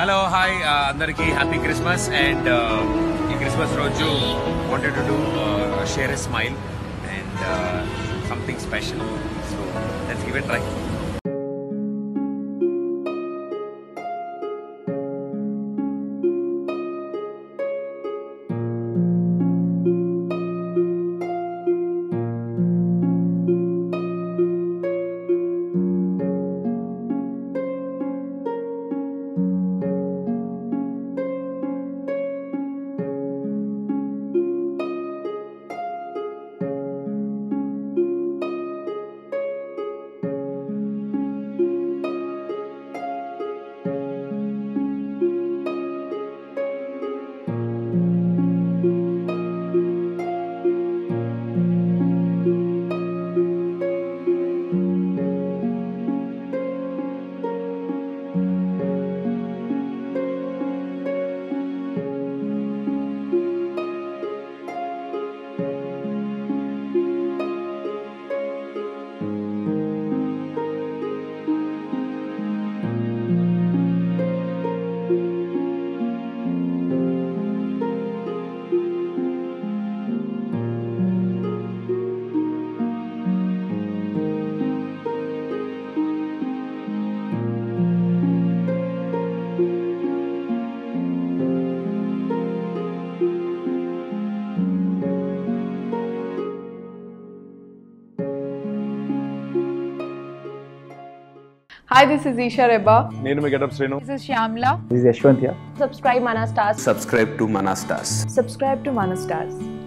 Hello hi అందరికీ happy Christmas and ఈ Christmas రోజు wanted to do share a smile and something special so let's give it try Hi, this is Isha Reba. Nenu Get Up Srinu. This is Shyamla. This is Yashwant here. Subscribe Manastars. Subscribe to Manastars. Subscribe to Manastars.